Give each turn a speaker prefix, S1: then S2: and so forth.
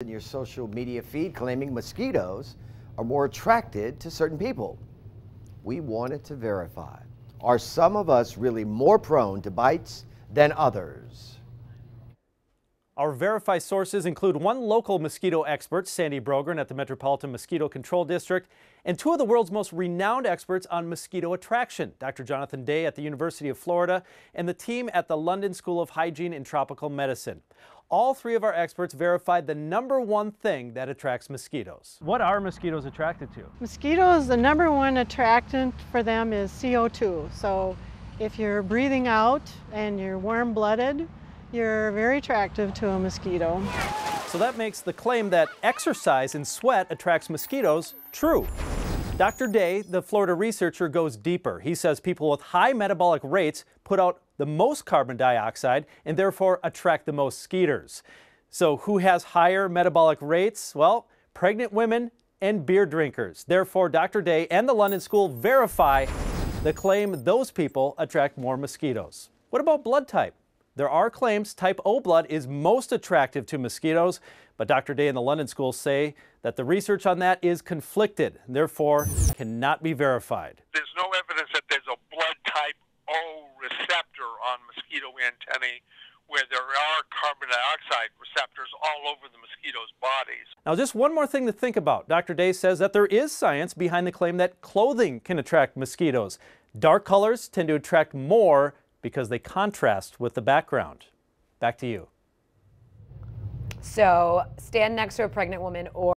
S1: in your social media feed claiming mosquitoes are more attracted to certain people. We wanted to verify. Are some of us really more prone to bites than others?
S2: Our verified sources include one local mosquito expert, Sandy Brogren at the Metropolitan Mosquito Control District, and two of the world's most renowned experts on mosquito attraction, Dr. Jonathan Day at the University of Florida and the team at the London School of Hygiene and Tropical Medicine. All three of our experts verified the number one thing that attracts mosquitoes. What are mosquitoes attracted to?
S3: Mosquitoes, the number one attractant for them is CO2. So if you're breathing out and you're warm blooded, you're very attractive to a mosquito.
S2: So that makes the claim that exercise and sweat attracts mosquitoes true. Dr. Day, the Florida researcher, goes deeper. He says people with high metabolic rates put out the most carbon dioxide and therefore attract the most skeeters. So who has higher metabolic rates? Well, pregnant women and beer drinkers. Therefore, Dr. Day and the London School verify the claim those people attract more mosquitoes. What about blood type? There are claims type O blood is most attractive to mosquitoes, but Dr. Day and the London School say that the research on that is conflicted, therefore cannot be verified.
S4: There's no evidence that there's a blood type O receptor on mosquito antennae where there are carbon dioxide receptors all over the mosquito's bodies.
S2: Now, just one more thing to think about. Dr. Day says that there is science behind the claim that clothing can attract mosquitoes. Dark colors tend to attract more because they contrast with the background. Back to you.
S5: So stand next to a pregnant woman or